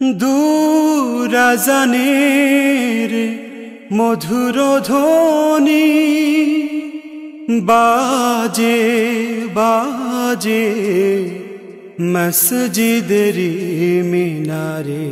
দূরাজানের মধুর ধ্বনি বাজে বাজে মসজিদের মিনারে।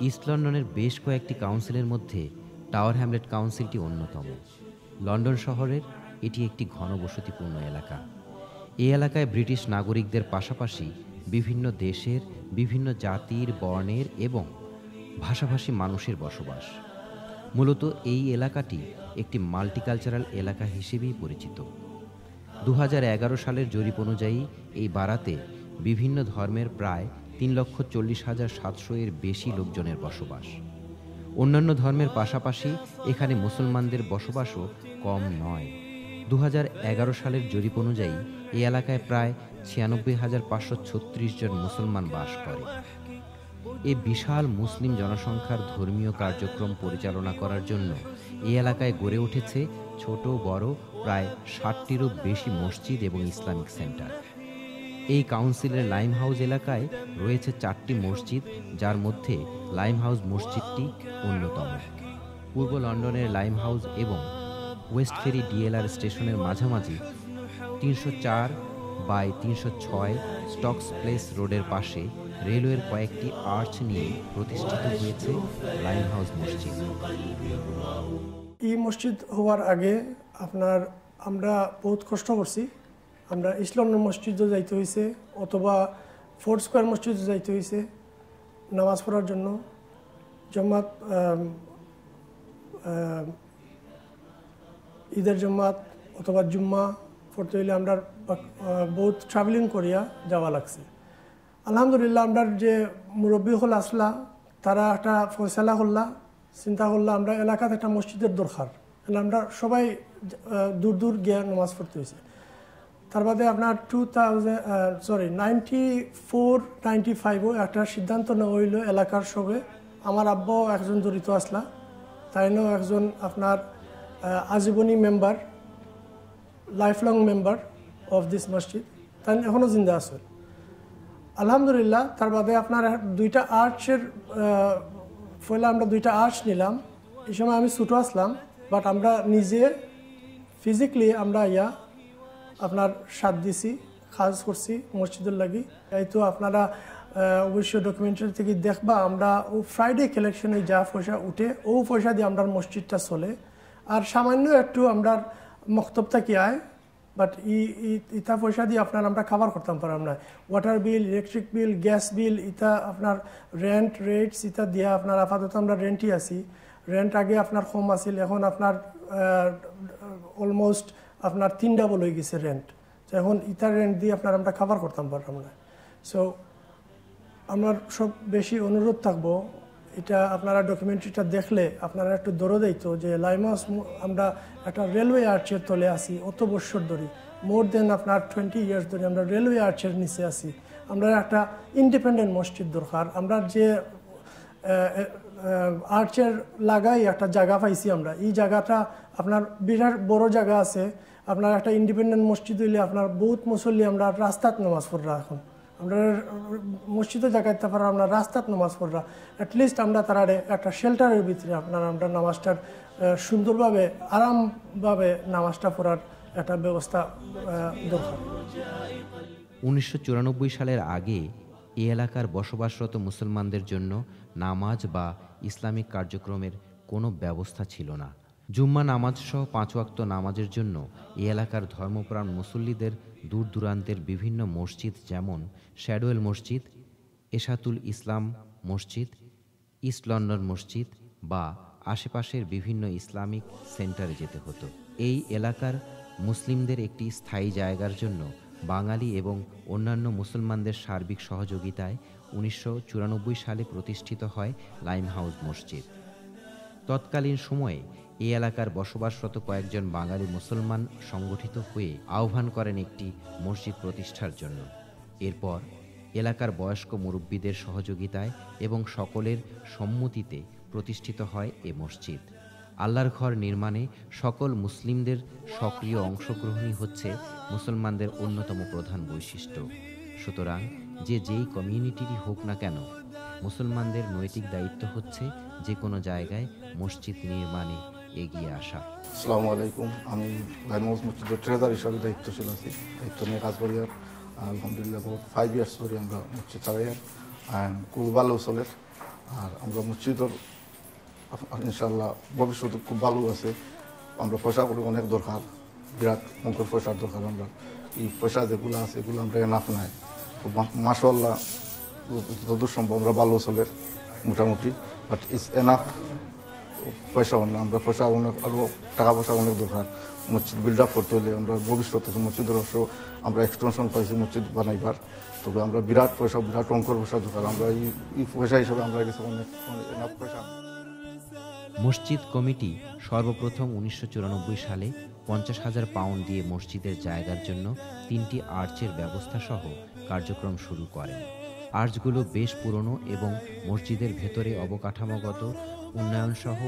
ইস্ট লন্ডনের বেশ কয়েকটি কাউন্সিলের মধ্যে টাওয়ার হ্যামলেট কাউন্সিলটি অন্যতম। লন্ডন শহরের এটি একটি ঘনবসতিপূর্ণ এলাকা। এই এলাকায় ব্রিটিশ নাগরিকদের পাশাপাশি বিভিন্ন দেশের, বিভিন্ন জাতির, বর্ণের এবং ভাষাভাষী মানুষের বসবাস। মূলত এই এলাকাটি একটি মাল্টিকালচারাল এলাকা হিসেবেই পরিচিত। দু হাজার এগারো সালের জরিপ অনুযায়ী এই বারাতে বিভিন্ন ধর্মের প্রায় তিন লক্ষ চল্লিশ হাজার সাতশো এর বেশি লোকজনের বসবাস। অন্যান্য ধর্মের পাশাপাশি এখানে মুসলমানদের বসবাসও কম নয়। দু সালের জরিপ অনুযায়ী এই এলাকায় প্রায় ছিয়ানব্বই হাজার পাঁচশো ছত্রিশ জন মুসলমান বাস করে। এই বিশাল মুসলিম জনসংখ্যার ধর্মীয় কার্যক্রম পরিচালনা করার জন্য এই এলাকায় গড়ে উঠেছে ছোট, বড়, প্রায় ষাটটিরও বেশি মসজিদ এবং ইসলামিক সেন্টার। এই কাউন্সিলের লাইম হাউস এলাকায় রয়েছে চারটি মসজিদ, যার মধ্যে লাইম হাউস মসজিদটি অন্যতম। পূর্ব লন্ডনের লাইম হাউস এবং ওয়েস্ট ফেরি ডিএলআর স্টেশনের মাঝামাঝি তিনশো চার বাই তিনশো ছয় স্টকস প্লেস রোডের পাশে রেলওয়ের কয়েকটি আর্চ নিয়ে প্রতিষ্ঠিত হয়েছে লাইম হাউস মসজিদ। এই মসজিদ হওয়ার আগে আপনার আমরা বহুত কষ্ট করছি। আমরা ইসলাম মসজিদও যাইতে হয়েছে অথবা ফোর্ট স্কোয়ার মসজিদও যাইতে হয়েছে নামাজ পড়ার জন্য। জমাত ঈদের জমাত অথবা জুম্মা পড়তে হইলে আমরা বহুত ট্রাভেলিং করিয়া যাওয়া লাগছে। আলহামদুলিল্লাহ, আমরা যে মুরব্বী হল আসলা, তারা একটা ফয়সালা করলা, চিন্তা করলা, আমরা এলাকাতে একটা মসজিদের দরকার। তাহলে আমরা সবাই দূর দূর গিয়ে নামাজ পড়তে হয়েছে। তার বাদে আপনার two thousand sorry ninety four ninety ফাইভও একটা সিদ্ধান্ত নেওয়া হইল এলাকার সবে। আমার আব্বাও একজন জড়িত আসলা, তাইনও একজন আপনার আজীবনী member life long member of this মসজিদ তাই এখনও জিন্দা আছেন আলহামদুলিল্লাহ, তার বাদে আপনার দুইটা আর্টসের ফলে আমরা দুইটা আর্টস নিলাম। এই সময় আমি ছোটো আসলাম, বাট আমরা নিজে ফিজিক্যালি আমরা ইয়া আপনার সাথ দিছি, কাজ করছি মসজিদের লাগি। এই তো আপনারা অবশ্যই ডকুমেন্টারি থেকে দেখবা, আমরা ও ফ্রাইডে কালেকশনে যা পয়সা উঠে, ও পয়সা দিয়ে আমরা মসজিদটা চলে। আর সামান্য একটু আমরা মক্তব থাকি আয় বাট ই ই- ইটা পয়সা দিয়ে আপনার আমরা খাবার করতাম পারলাম না। Water bill electric bill gas bill ইটা আপনার রেন্ট রেটস ইটা দিয়া আপনার আপাতত আমরা রেন্টই আছি। রেন্ট আগে আপনার কম আছিল, এখন আপনার অলমোস্ট আপনার তিন ডাবল হয়ে গেছে রেন্ট তো এখন ইটার রেন্ট দিয়ে আপনার আমরা খাবার করতাম পারলাম না। সো আমার সব বেশি অনুরোধ থাকব এটা আপনারা ডকুমেন্টারিটা দেখলে আপনারা একটু দরদ দিত যে লাইমাস আমরা একটা রেলওয়ে আর্চের তলে আসি অত বৎসর ধরে। মোর দেন আপনার টোয়েন্টি ইয়ার্স ধরে আমরা রেলওয়ে আর্চের নিচে আসি আমরা একটা ইন্ডিপেন্ডেন্ট মসজিদ দরকার। আমরা যে আর্চের লাগাই একটা জায়গা পাইছি আমরা। এই জায়গাটা আপনার বিরাট বড় জায়গা আছে। আপনার একটা ইন্ডিপেন্ডেন্ট মসজিদ হইলে আপনার বহুত মুসল্লি আমরা রাস্তাত নামাজ পড়রা এখন। আমরা মসজিদে জায়গাতে পারা আমরা রাস্তাত নামাজ পড়রা। অ্যাটলিস্ট আমরা তারা একটা শেল্টারের ভিতরে আপনার আমরা নামাজটার সুন্দরভাবে, আরামভাবে নামাজটা পড়ার একটা ব্যবস্থা দরকার। উনিশশো সালের আগে এই এলাকার বসবাসরত মুসলমানদের জন্য নামাজ বা ইসলামিক কার্যক্রমের কোনো ব্যবস্থা ছিল না। জুম্মা নামাজ সহ পাঁচ নামাজের জন্য এই এলাকার ধর্মপ্রাণ মুসল্লিদের দূর দূরান্তের বিভিন্ন মসজিদ যেমন শ্যাডোয়েল মসজিদ, এশাতুল ইসলাম মসজিদ, ইস্ট লন্ডন মসজিদ বা আশেপাশের বিভিন্ন ইসলামিক সেন্টারে যেতে হতো। এই এলাকার মুসলিমদের একটি স্থায়ী জায়গার জন্য বাঙালি এবং অন্যান্য মুসলমানদের সার্বিক সহযোগিতায় উনিশশো চুরানব্বই সালে প্রতিষ্ঠিত হয় লাইম হাউস মসজিদ। তৎকালীন সময়ে এই এলাকার বসবাসরত কয়েকজন বাঙালি মুসলমান সংগঠিত হয়ে আহ্বান করেন একটি মসজিদ প্রতিষ্ঠার জন্য। এরপর এলাকার বয়স্ক মুরব্বীদের সহযোগিতায় এবং সকলের সম্মতিতে প্রতিষ্ঠিত হয় এ মসজিদ। আল্লাহর ঘর নির্মাণে সকল মুসলিমদের সক্রিয় অংশগ্রহণই হচ্ছে মুসলমানদের অন্যতম প্রধান বৈশিষ্ট্য। সুতরাং যে যেই কমিউনিটিরই হোক না কেন, মুসলমানদের নৈতিক দায়িত্ব হচ্ছে যে কোনো জায়গায় মসজিদ নির্মাণে এগিয়ে আসা। আসসালামু আলাইকুম। আমি লাইমহাউস মসজিদের ট্রেজার হিসাবে দায়িত্বশীল আছি। দায়িত্ব নিয়ে কাজ করি আর, আলহামদুলিল্লাহ ফাইভ ইয়ার্স ধরে আমরা মসজিদ চালাই আর খুব ভালো চলের আর আমরা মসজিদের ইনশাল্লাহ ভবিষ্যতে খুব ভালো আছে। আমরা পয়সা করে অনেক দরকার, বিরাট অঙ্কের পয়সার দরকার আমরা। এই পয়সা যেগুলো আছে, এগুলো আমরা এনাফ নাই। মাসাল্লাহ যতদূর সম্ভব আমরা ভালো চলের মোটামুটি। বাট ইটস এনাফ পয়সা অনেক আমরা পয়সা অনেক আরও টাকা পয়সা অনেক দরকার। মসজিদ বিল্ড আপ করতে হলে আমরা ভবিষ্যতে মসজিদের অবশ্য আমরা এক্সটেনশন পাইছি মসজিদ বানাইবার। তবে আমরা বিরাট পয়সা, বিরাট অঙ্কর পয়সা দরকার। আমরা এই পয়সা হিসাবে আমরা গেছি অনেক পয়সা। মসজিদ কমিটি সর্বপ্রথম উনিশশো চুরানব্বই সালে পঞ্চাশ হাজার পাউন্ড দিয়ে মসজিদের জায়গার জন্য তিনটি আর্চের ব্যবস্থা সহ কার্যক্রম শুরু করেন। আর্চগুলো বেশ পুরনো এবং মসজিদের ভেতরে অবকাঠামোগত উন্নয়নসহ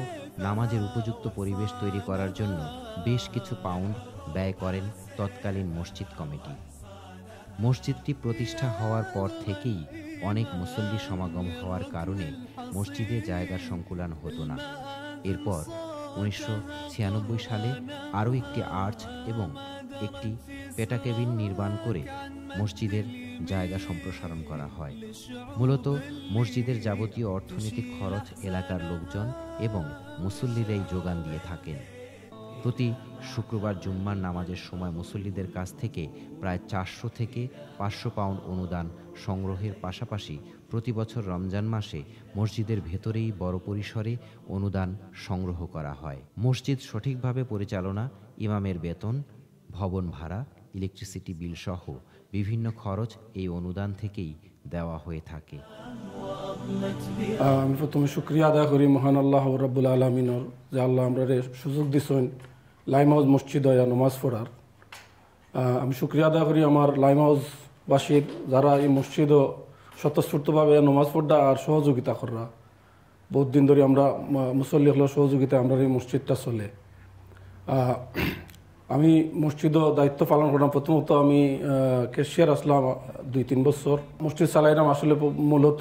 নামাজের উপযুক্ত পরিবেশ তৈরি করার জন্য বেশ কিছু পাউন্ড ব্যয় করেন তৎকালীন মসজিদ কমিটি। মসজিদটি প্রতিষ্ঠা হওয়ার পর থেকেই অনেক মুসল্লি সমাগম হওয়ার কারণে মসজিদে জায়গার সংকুলান হতো না। এরপর উনিশশো ছিয়ানব্বই সালে আরও একটি আর্চ এবং একটি পেটাকেবিন নির্মাণ করে মসজিদের জায়গা সম্প্রসারণ করা হয়। মূলত মসজিদের যাবতীয় অর্থনৈতিক খরচ এলাকার লোকজন এবং মুসল্লিরাই যোগান দিয়ে থাকেন। প্রতি শুক্রবার জুম্মার নামাজের সময় মুসল্লিদের কাছ থেকে প্রায় চারশো থেকে পাঁচশো পাউন্ড অনুদান সংগ্রহের পাশাপাশি প্রতি বছর রমজান মাসে মসজিদের ভেতরেই বড় পরিসরে অনুদান সংগ্রহ করা হয়। মসজিদ সঠিকভাবে পরিচালনা, ইমামের বেতন ভবন ভাড়া ইলেকট্রিসিটি বিল সহ বিভিন্ন খরচ এই অনুদান থেকেই দেওয়া হয়ে থাকে। আমি প্রথমে শুক্রিয়া আদায় করি মহান আল্লাহ রব্বুল আলমিনর, যে আল্লাহ আমরা সুযোগ দিছেন লাইম হাউস মসজিদ নমাজ পড়ার। আমি শুক্রিয়া আদায় করি আমার লাইম হাউসবাসীর যারা এই মসজিদ স্বতঃস্ফূর্তভাবে নমাজ পড়া আর সহযোগিতা করা। বহুত দিন ধরে আমরা মুসল্লি হলো সহযোগিতা আমরা এই মসজিদটা চলে। আমি মসজিদ দায়িত্ব পালন করলাম প্রথমত আমি কেশিয়ার আসলাম দুই, তিন বছর। মসজিদ চালাইলাম আসলে মূলত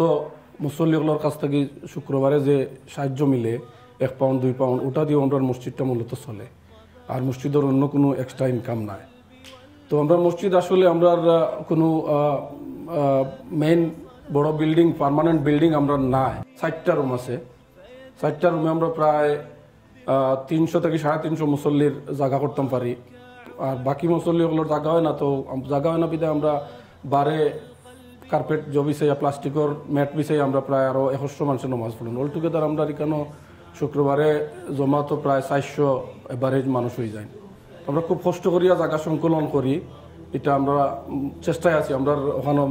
মুসল্লিগুলোর কাছ থেকে শুক্রবারে যে সাহায্য মিলে, এক পাউন্ড, দুই পাউন্ড, ওটা দিয়ে আমরা মসজিদটা মূলত চলে। আর মসজিদের অন্য কোনো এক্সট্রা ইনকাম নাই। তো আমরা মসজিদ আসলে আমরা কোনো মেইন বড় বিল্ডিং পার্মানেন্ট বিল্ডিং আমরা নাই। ষাটটা রুম আছে। ষাটটা রুমে আমরা প্রায় তিনশো থেকে সাড়ে তিনশো মুসল্লির জায়গা করতাম পারি। আর বাকি মুসল্লিগুলোর জায়গা হয় না তো জায়গা হয় না বিধায় আমরা বারে কার্পেট জ জবিছে প্লাস্টিকের ম্যাট বিছাই আমরা প্রায় আরও একশো মানুষের নমাজ পড়ুন অল টুগেদার আমরা এখানে শুক্রবারে জমা তো প্রায় চারশো এভারেজ মানুষ হয়ে যায়। আমরা খুব কষ্ট করিয়া জায়গা সংকলন করি। এটা আমরা চেষ্টায় আছি। আমরা ওখানে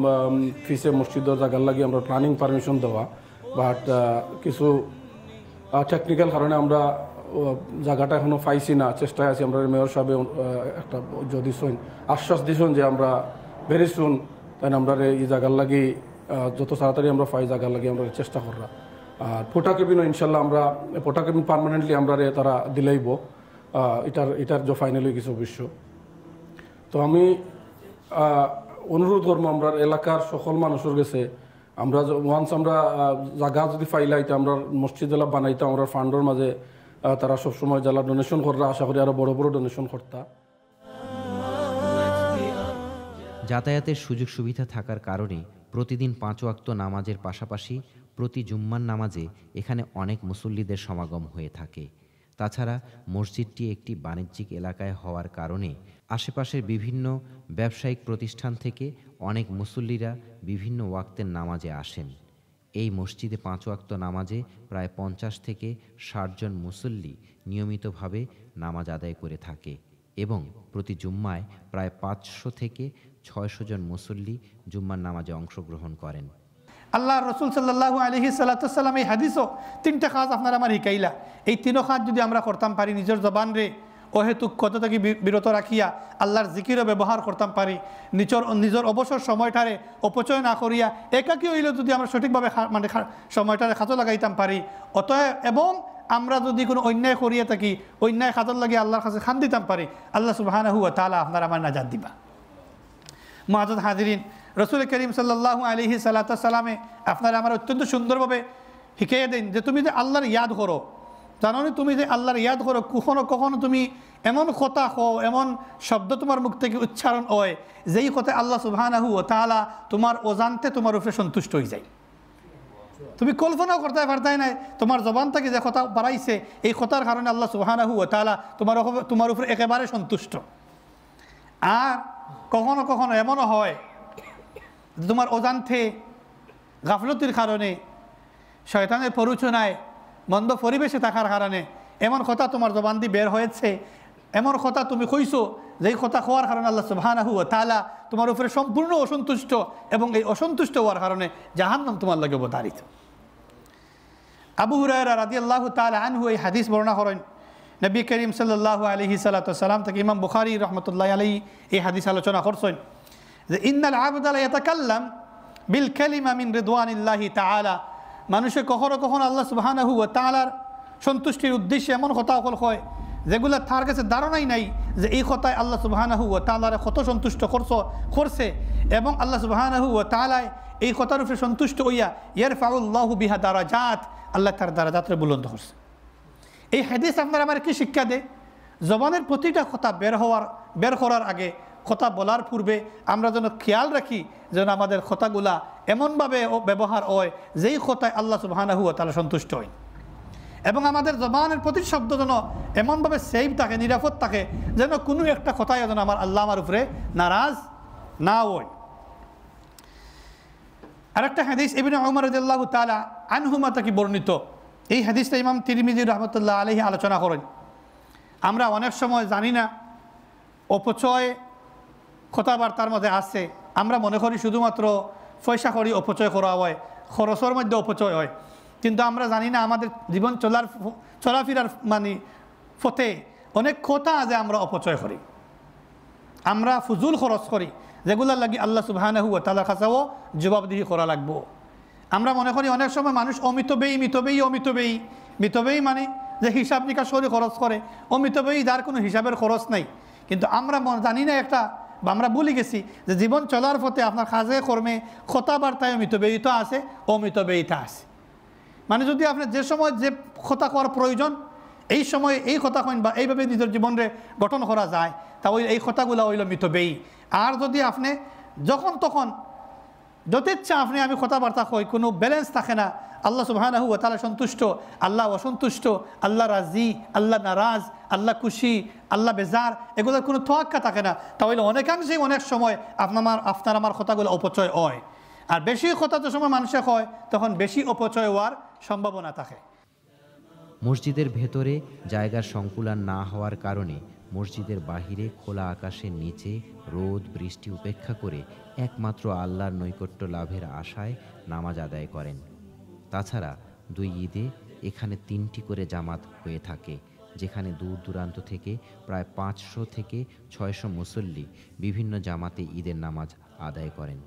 ফিসে মসজিদের জায়গার লাগি আমরা প্ল্যানিং পারমিশন দেওয়া। বাট কিছু টেকনিক্যাল কারণে আমরা জায়গাটা এখনও পাইছি না, চেষ্টায় আছি, আমরা মেয়র সাহেব একটা যদি শুন, আশ্বাস দিছেন যে আমরা ভেরি সুন তাই আমরা এই জায়গার লাগি যত তাড়াতাড়ি আমরা পাই জায়গার লাগি আমরা চেষ্টা করা আর পোটা কেবিনও ইনশাল্লাহ আমরা পোটা কেবিন পার্মানেন্টলি আমরা তারা দিলেইব। এটার এটার যে ফাইনাল হয়ে গেছে অবশ্য। তো আমি অনুরোধ করব আমরা এলাকার সকল মানুষের কাছে, আমরা ওয়ান্স আমরা জায়গা যদি পাইলাই, তো আমরা মসজিদ জেলা বানাইতাম, আমরা ফান্ডের মাঝে তারা সবসময় জেলা ডোনেশন করা আশা করি আরও বড় বড় ডোনেশন করতা। যাতায়াতের সুযোগ সুবিধা থাকার কারণে প্রতিদিন পাঁচ ওয়াক্ত নামাজের পাশাপাশি প্রতি জুম্মার নামাজে এখানে অনেক মুসল্লিদের সমাগম হয়ে থাকে। তাছাড়া মসজিদটি একটি বাণিজ্যিক এলাকায় হওয়ার কারণে আশেপাশের বিভিন্ন ব্যবসায়িক প্রতিষ্ঠান থেকে অনেক মুসল্লিরা বিভিন্ন ওয়াক্তের নামাজে আসেন। এই মসজিদে পাঁচ ওয়াক্ত নামাজে প্রায় পঞ্চাশ থেকে ষাটজন মুসল্লি নিয়মিতভাবে নামাজ আদায় করে থাকে এবং প্রতি জুম্মায় প্রায় পাঁচশো থেকে ছয়শো জন মুসল্লি জুম্মার নামাজে অংশগ্রহণ করেন। আল্লাহ রসুল সাল্লাহু আলহি সাল্লাতাম এই হাদিসও তিনটা কাজ আপনার আমার হিকাইলা। এই তিনো কাজ যদি আমরা করতাম পারি নিজের জবান রে। অহেতুক কত থেকে বিরত রাখিয়া আল্লাহর জিকিরও ব্যবহার করতাম পারি। নিজের নিজের অবসর সময়টারে অপচয় না করিয়া একাকী হইলেও যদি আমরা সঠিকভাবে মানে সময়টারে খাতো লাগাইতাম পারি। অতএব এবং আমরা যদি কোনো অন্যায় করিয়া থাকি, অন্যায় খাতর লাগিয়ে আল্লাহর কাছে খান দিতাম পারি। আল্লাহ সুবাহ তালা আপনার আমার নাজাদ দিবা। মহাজদ হাজিরিন, রসুল করিম সাল্লাহ আলহি সাল্লামে আপনারা আমার অত্যন্ত সুন্দরভাবে শিখিয়ে দেন যে তুমি যে আল্লাহর ইয়াদ করো জানো তুমি যে আল্লাহর ইয়াদ করো? কখনো কখনো তুমি এমন কথা হো এমন শব্দ তোমার মুখ থেকে উচ্চারণ হয়, যেই কথায় আল্লাহ সুবাহানাহু তাহলা তোমার অজান্তে তোমার উপরে সন্তুষ্ট হয়ে যায়। তুমি কল্পনাও করতে পারতাই নাই, তোমার জবান থেকে যে কথা বাড়াইছে, এই কথার কারণে আল্লাহ সুবাহানাহু তাহলা তোমার তোমার উপরে একেবারে সন্তুষ্ট। আর কখনো কখনো এমনও হয় তোমার অজান্তে গাফলতির কারণে শয়তানের পরুচনায় মন্দ পরিবেশে থাকার কারণে এমন কথা তোমার জবান দিয়ে বের হয়েছে। এমন কথা তুমি কইছো, যেই কথা হওয়ার কারণে আল্লাহ ওয়া তাআলা তোমার উপরে সম্পূর্ণ অসন্তুষ্ট এবং এই অসন্তুষ্ট হওয়ার কারণে জাহান্নাম তোমার লাগে অবতারিত আবু হুরায়রা রাদিয়াল্লাহু তাআলা আনহু এই হাদিস বর্ণনা করেন, নবী করিম সাল্লাল্লাহু আলাইহি সাল্লাতু সাল্লাম থেকে ইমাম বুখারী রহমতুল্লাহ আলাইহি এই হাদিস আলোচনা করছেন যে, ইন্নাল আবদা লা ইয়াতাকাল্লাম বিল কালিমা মিন রিদওয়ানিল্লাহি মানুষে কখনো কখনো আল্লাহ সুবহানাহু ওয়া তাআলার সন্তুষ্টির উদ্দেশ্যে এমন কথা অকল হয় যেগুলো তার কাছে ধারণাই নাই যে এই কথায় আল্লাহ সুবহানাহু ওয়া তাআলারে কত সন্তুষ্ট করছ, করছে এবং আল্লাহ সুবহানাহু ওয়া তাআলায় এই কথার উপরে সন্তুষ্ট হইয়া ইয়ারফাউল্লাহু বিহা দ্বারা জাত আল্লাহ তার দ্বারা দারাজাতরে বুলন্দ করছে। এই হাদিস আপনার আমার কি শিক্ষা দেয়? জবানের প্রতিটা কথা বের হওয়ার, বের করার আগে কথা বলার পূর্বে আমরা যেন খেয়াল রাখি যেন আমাদের কথাগুলা এমনভাবে ব্যবহার হয় যেই কথায় আল্লাহ সুবাহানাহু তারা সন্তুষ্ট হয় এবং আমাদের জবানের প্রতি শব্দ যেন এমনভাবে সেফ থাকে, নিরাপদ থাকে যেন কোনো একটা কথাই যেন আমার আল্লাহ আমার উপরে নারাজ না হয়। আরেকটা হাদিস ইবিন উমর রাদিয়াল্লাহু তাআলা আনহুমা থেকে বর্ণিত। এই হাদিসটা ইমাম তিরমিজি রহমতুল্লাহ আলহি আলোচনা করেন। আমরা অনেক সময় জানি না, অপচয় কথাবার্তার মধ্যে আছে। আমরা মনে করি শুধুমাত্র পয়সা করি অপচয় করা হয়, খরচের মধ্যে অপচয় হয়। কিন্তু আমরা জানি না আমাদের জীবন চলার চলাফেরার মানে পথে অনেক কথা আছে আমরা অপচয় করি। আমরা ফুজুল খরচ করি, যেগুলার লাগি আল্লাহ সুবাহানাহু তালার কাছেও জবাবদিহি করা লাগবো। আমরা মনে করি অনেক সময় মানুষ অমিতবেয়ী মিতবেয়ী অমিতবেয়ী মিতবেয়ী মানে যে হিসাব নিকাশ করে খরচ করে অমিতবেয়ী যার কোনো হিসাবের খরচ নাই। কিন্তু আমরা জানি না একটা বা আমরা ভুলে গেছি যে জীবন চলার পথে আপনার কাজে কর্মে কথাবার্তায় মিতব্যয়িত আছে, অমিতব্যয়িতা আছে। মানে যদি আপনার যে সময় যে কথা করার প্রয়োজন, এই সময় এই কথা বা এইভাবে নিজের জীবনে গঠন করা যায়, তা ওই এই কথাগুলো হইল মিতব্যয়ী আর যদি আপনি যখন তখন যত ইচ্ছা আপনি আমি কথাবার্তা কই, কোনো ব্যালেন্স থাকে না আল্লাহ সুবাহানাহু তালা সন্তুষ্ট। আল্লাহ অসন্তুষ্ট, আল্লাহ রাজি, আল্লাহ নারাজ, আল্লাহ খুশি, আল্লাহ বেজার, এগুলোর কোনো তোয়াক্কা থাকে না। তাহলে অনেকাংশেই অনেক সময় আপনার আপনার আমার কথাগুলো অপচয় হয়। আর বেশি কথা তো সময় মানুষে হয়, তখন বেশি অপচয় হওয়ার সম্ভাবনা থাকে। মসজিদের ভেতরে জায়গার সংকুলান না হওয়ার কারণে মসজিদের বাহিরে খোলা আকাশের নিচে রোদ, বৃষ্টি উপেক্ষা করে একমাত্র আল্লাহর নৈকট্য লাভের আশায় নামাজ আদায় করেন। তাছাড়া দুই ঈদে এখানে তিনটি করে জামাত হয়ে থাকে, যেখানে দূর দূরান্ত থেকে প্রায় পাঁচশো থেকে ছয়শো মুসল্লি বিভিন্ন জামাতে ঈদের নামাজ আদায় করেন।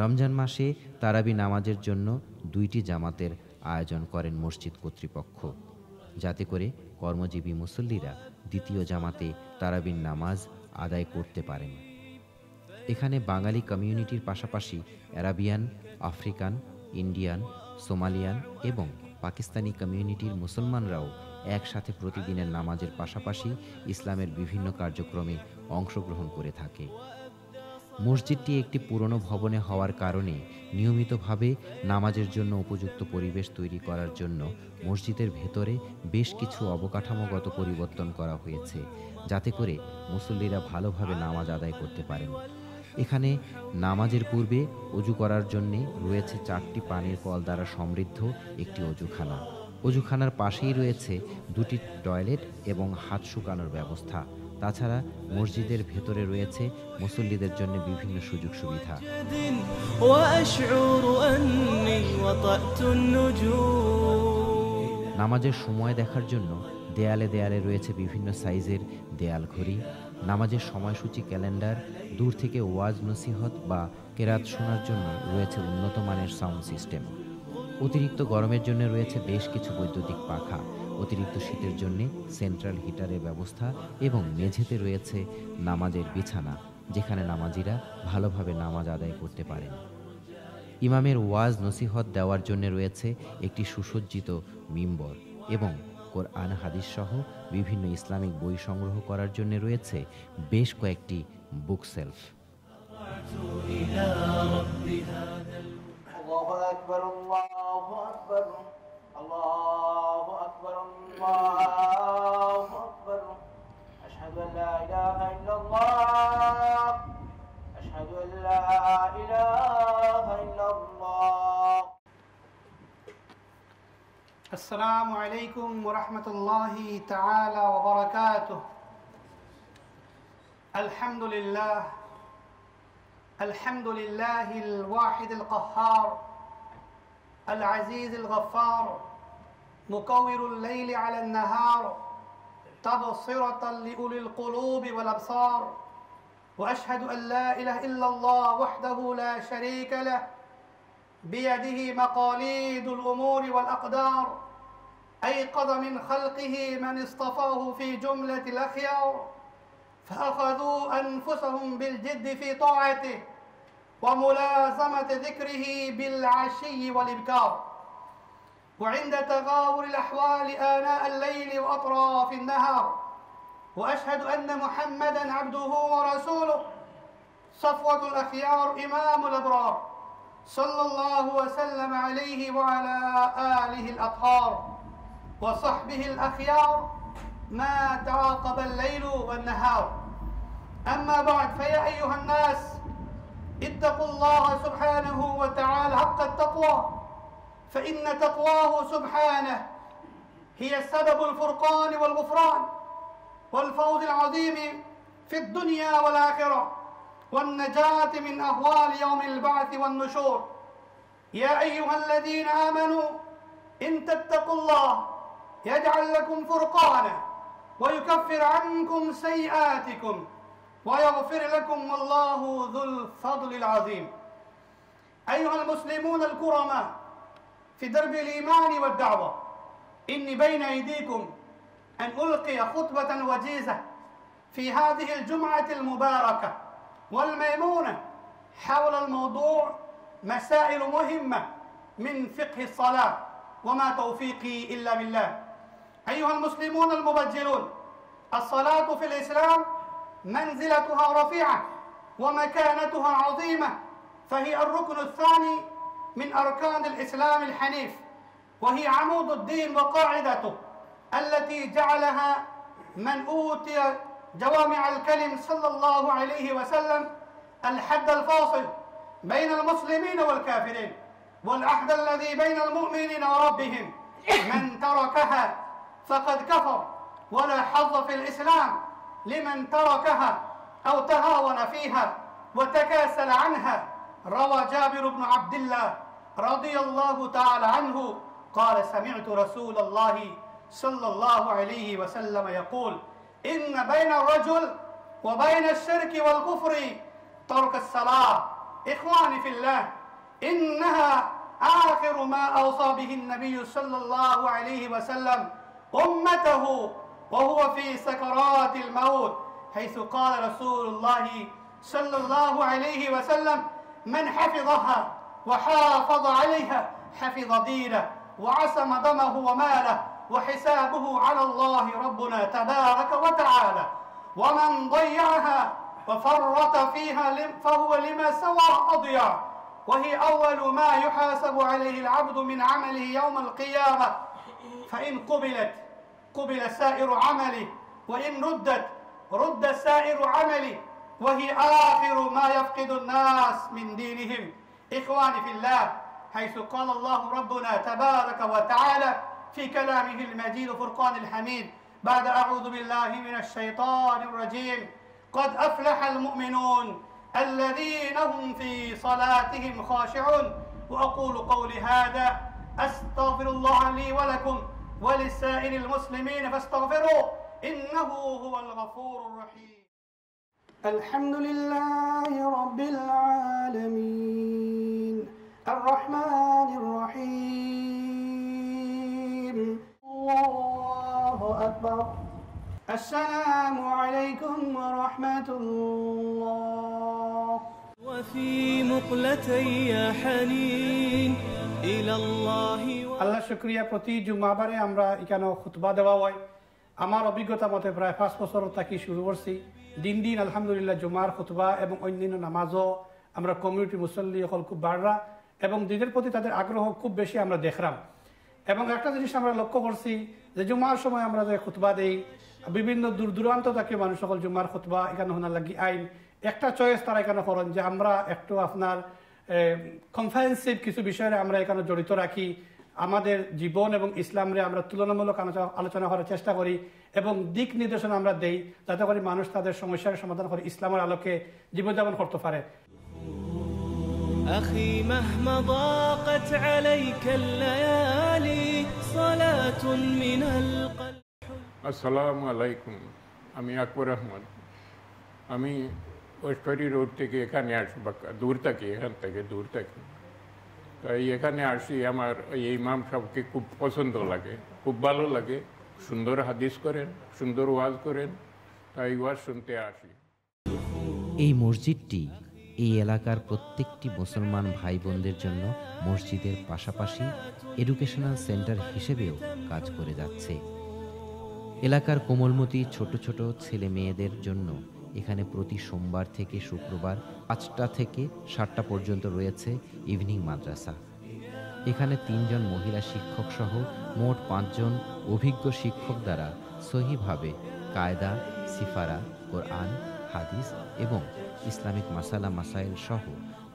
রমজান মাসে তারাবি নামাজের জন্য দুইটি জামাতের আয়োজন করেন মসজিদ কর্তৃপক্ষ। যাতে করে কর্মজীবী মুসল্লিরা দ্বিতীয় জামাতে তারাবির নামাজ আদায় করতে পারেন। এখানে বাঙালি কমিউনিটির পাশাপাশি অ্যারাবিয়ান, আফ্রিকান, ইন্ডিয়ান সোমালিয়ান এবং পাকিস্তানি কমিউনিটির মুসলমানরাও একসাথে প্রতিদিনের নামাজের পাশাপাশি ইসলামের বিভিন্ন কার্যক্রমে অংশগ্রহণ করে থাকে। মসজিদটি একটি পুরনো ভবনে হওয়ার কারণে নিয়মিতভাবে নামাজের জন্য উপযুক্ত পরিবেশ তৈরি করার জন্য মসজিদের ভেতরে বেশ কিছু অবকাঠামোগত পরিবর্তন করা হয়েছে, যাতে করে মুসল্লিরা ভালোভাবে নামাজ আদায় করতে পারেন। এখানে নামাজের পূর্বে অজু করার জন্যে রয়েছে চারটি পানির কল দ্বারা সমৃদ্ধ একটি অজুখানা। অজুখানার পাশেই রয়েছে দুটি টয়লেট এবং হাত শুকানোর ব্যবস্থা। তাছাড়া মসজিদের ভেতরে রয়েছে মুসল্লিদের জন্য বিভিন্ন সুযোগ সুবিধা। নামাজের সময় দেখার জন্য দেয়ালে দেয়ালে রয়েছে বিভিন্ন সাইজের দেয়াল ঘড়ি। নামাজের সময়সূচি ক্যালেন্ডার, দূর থেকে ওয়াজ নসিহত বা কেরাত শোনার জন্য রয়েছে উন্নত মানের সাউন্ড সিস্টেম। অতিরিক্ত গরমের জন্য রয়েছে বেশ কিছু বৈদ্যুতিক পাখা। অতিরিক্ত শীতের জন্য সেন্ট্রাল হিটারের ব্যবস্থা এবং মেঝেতে রয়েছে নামাজের বিছানা, যেখানে নামাজিরা ভালোভাবে নামাজ আদায় করতে পারেন। ইমামের ওয়াজ নসিহত দেওয়ার জন্য রয়েছে একটি সুসজ্জিত মিম্বর এবং কোরআন, হাদিস সহ বিভিন্ন ইসলামিক বই সংগ্রহ করার জন্য রয়েছে বেশ কয়েকটি বুক সেলফ আকবর। السلام عليكم ورحمة الله تعالى وبركاته. الحمد لله. الحمد لله الواحد القهار العزيز الغفار. مكور الليل على النهار تبصرة لأولي القلوب والأبصار. وأشهد أن لا إله إلا الله وحده لا شريك له. بيده مقاليد الأمور والأقدار. أيقظ من خلقه من اصطفاه في جملة الأخيار فأخذوا أنفسهم بالجد في طاعته وملازمة ذكره بالعشي والإبكار. وعند تغاور الأحوال آناء الليل وأطراف النهار وأشهد أن محمدا عبده ورسوله صفوة الأخيار إمام الأبرار صلى الله وسلم عليه وعلى آله الأطهار. وصحبه الأخيار ما تعاقب الليل والنهار. أما بعد فيا أيها الناس اتقوا الله سبحانه وتعالى حق التقوى. فإن تقواه سبحانه هي سبب الفرقان والغفران والفوز العظيم في الدنيا والآخرة والنجاة من أهوال يوم البعث والنشور. يا أيها الذين آمنوا إن تتقوا الله يجعل لكم فرقانا ويكفر عنكم سيئاتكم ويغفر لكم الله ذو الفضل العظيم. أيها المسلمون الكرماء في درب الإيمان والدعوة إني بين أيديكم أن ألقي خطبة وجيزة في هذه الجمعة المباركة والميمونة حول الموضوع مسائل مهمة من فقه الصلاة وما توفيقي إلا بالله. أيها المسلمون المبجلون الصلاة في الإسلام منزلتها رفيعة ومكانتها عظيمة فهي الركن الثاني من أركان الإسلام الحنيف وهي عمود الدين وقاعدته التي جعلها من أوتي جوامع الكلم صلى الله عليه وسلم الحد الفاصل بين المسلمين والكافرين والعهد الذي بين المؤمنين وربهم من تركها فقد كفر ولا حظ في الإسلام لمن تركها أو تهاون فيها وتكاسل عنها. روى جابر بن عبد الله رضي الله تعالى عنه قال سمعت رسول الله صلى الله عليه وسلم يقول إن بين الرجل وبين الشرك والكفر ترك الصلاة. إخواني في الله إنها آخر ما أوصى به النبي صلى الله عليه وسلم أمته وهو في سكرات الموت حيث قال رسول الله صلى الله عليه وسلم من حفظها وحافظ عليها حفظ دينه وعصم دمه وماله وحسابه على الله ربنا تبارك وتعالى ومن ضيعها وفرط فيها فهو لما سوى أضيع. وهي أول ما يحاسب عليه العبد من عمله يوم القيامة. فإن قبلت قبل سائر عمله وإن ردت رد سائر عمله وهي آخر ما يفقد الناس من دينهم. إخواني في الله حيث قال الله ربنا تبارك وتعالى في كلامه المجيد فرقان الحميد بعد أعوذ بالله من الشيطان الرجيم قد أفلح المؤمنون الذين هم في صلاتهم خاشعون. وأقول قولي هذا أستغفر الله لي ولكم ولسائر المسلمين فاستغفروا إنه هو الغفور الرحيم. الحمد لله رب العالمين. الرحمن الرحيم. الله أكبر. السلام عليكم ورحمة الله. আল্লাহ শুক্রিয়া। প্রতি জুমাবারে আমরা এখানে খুতবা দেওয়া হয়। আমার অভিজ্ঞতা মতে প্রায় পাঁচ বছর তাকে শুরু করছি। দিন দিন আলহামদুলিল্লাহ জুমার খুতবা এবং অন্যান্য নামাজও আমরা কমিউনিটি মুসল্লি সকল খুব বাড়রা এবং দিনের প্রতি তাদের আগ্রহ খুব বেশি আমরা দেখলাম এবং একটা জিনিস আমরা লক্ষ্য করছি যে জুমার সময় আমরা যে খুতবা দেই, বিভিন্ন দূর দূরান্ত থেকে মানুষ সকল জুমার খুতবা এখানে হোনার লাগি আইন একটা চয়েস তারা এখানে করেন যে আমরা একটু আপনার কনফারেন্সিভ কিছু বিষয়ে আমরা এখানে জড়িত রাখি আমাদের জীবন এবং ইসলামরে আমরা তুলনামূলক আলোচনা- আলোচনা করার চেষ্টা করি এবং দিক নির্দেশনা আমরা দেই যাতে করে মানুষ তাদের সমস্যার সমাধান করে ইসলামের আলোকে জীবনযাপন করতে পারে أخي مهما ضاقت عليك الليالي صلاة من القلب আসসালামু আলাইকুম আমি আকবর আহমদ আমি ঐশ্বরী রোড থেকে এখানে আসি দূর থাকি, এখান থেকে দূর থাকি। তাই এখানে আসি, আমার এই ইমাম সাহেবকে খুব পছন্দ লাগে, খুব ভালো লাগে। সুন্দর হাদিস করেন, সুন্দর ওয়াজ করেন, তাই ওয়াজ শুনতে আসি। এই মসজিদটি এই এলাকার প্রত্যেকটি মুসলমান ভাই বোনদের জন্য মসজিদের পাশাপাশি এডুকেশনাল সেন্টার হিসেবেও কাজ করে যাচ্ছে। এলাকার কোমলমতি ছোট ছোট ছেলে মেয়েদের জন্য এখানে প্রতি সোমবার থেকে শুক্রবার পাঁচটা থেকে সাতটা পর্যন্ত রয়েছে ইভিনিং মাদ্রাসা। এখানে তিনজন মহিলা শিক্ষক সহ মোট পাঁচজন অভিজ্ঞ শিক্ষক দ্বারা সহিভাবে কায়দা, সিফারা, কোরআন, হাদিস এবং ইসলামিক মাসালা, মাসাইল সহ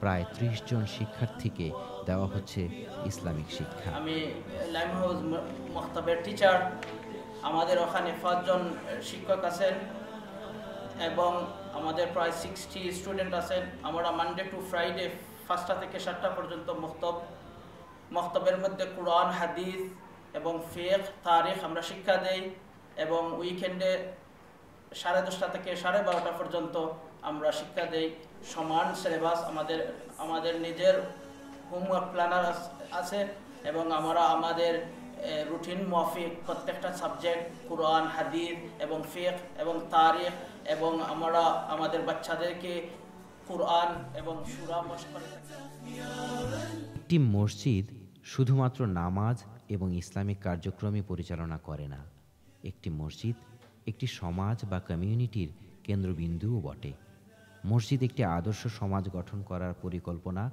প্রায় ত্রিশ জন শিক্ষার্থীকে দেওয়া হচ্ছে ইসলামিক শিক্ষা। আমি লাইম হাউস টিচার আমাদের ওখানে পাঁচজন শিক্ষক আছেন। এবং আমাদের প্রায় সিক্সটি স্টুডেন্ট আছেন। আমরা মানডে টু ফ্রাইডে পাঁচটা থেকে সাতটা পর্যন্ত মক্তব। মক্তবের মধ্যে কোরআন, হাদিস এবং ফেক তারিখ আমরা শিক্ষা দেই এবং উইকেন্ডে সাড়ে দশটা থেকে সাড়ে বারোটা পর্যন্ত আমরা শিক্ষা দেই। সমান সিলেবাস আমাদের আমাদের নিজের হোমওয়ার্ক প্ল্যানার আছে এবং আমরা আমাদের রুটিন মাফিক প্রত্যেকটা সাবজেক্ট কোরআন, হাদিস এবং ফেক এবং তারিখ এবং আমরা আমাদের বাচ্চাদেরকে কোরআন এবং সুরা করে একটি মসজিদ শুধুমাত্র নামাজ এবং ইসলামিক কার্যক্রমই পরিচালনা করে না। একটি মসজিদ একটি সমাজ বা কমিউনিটির কেন্দ্রবিন্দুও বটে। মসজিদ একটি আদর্শ সমাজ গঠন করার পরিকল্পনা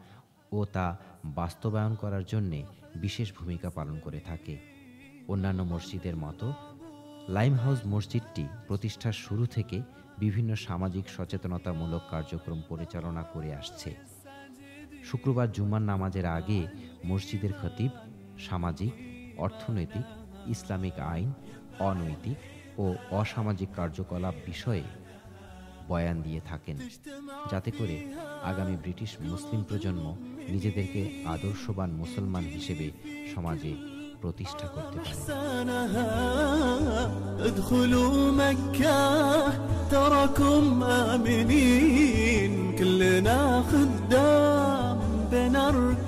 ও তা বাস্তবায়ন করার জন্যে বিশেষ ভূমিকা পালন করে থাকে। অন্যান্য মসজিদের মতো লাইম হাউস মসজিদটি প্রতিষ্ঠার শুরু থেকে বিভিন্ন সামাজিক সচেতনতামূলক কার্যক্রম পরিচালনা করে আসছে। শুক্রবার জুম্মার নামাজের আগে মসজিদের খতিব, সামাজিক, অর্থনৈতিক, ইসলামিক আইন, অনৈতিক ও অসামাজিক কার্যকলাপ বিষয়ে বয়ান দিয়ে থাকেন। যাতে করে আগামী ব্রিটিশ মুসলিম প্রজন্ম নিজেদেরকে আদর্শবান মুসলমান হিসেবে সমাজে প্রতিষ্ঠা করতে ادخلوا مكة تراكم آمنين كلنا خدام بنركب